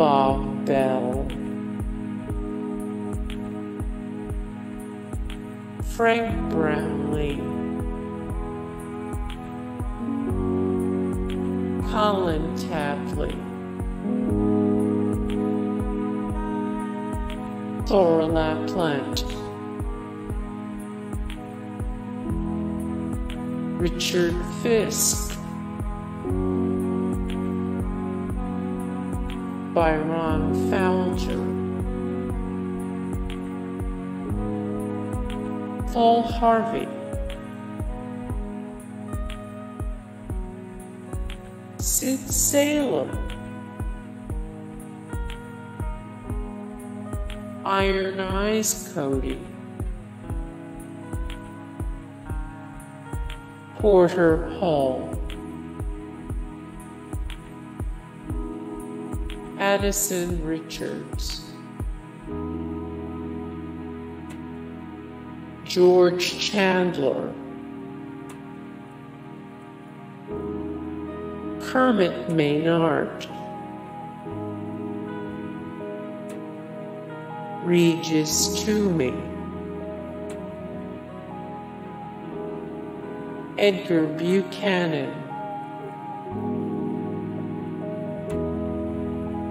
Bob Bell. Frank Brownlee, Colin Tapley, Laura La Plante, Richard Fiske, Byron Foulger. Paul Harvey. Syd Saylor. Iron Eyes Cody. Porter Hall. Addison Richards. George Chandler, Kermit Maynard, Regis Toomey, Edgar Buchanan,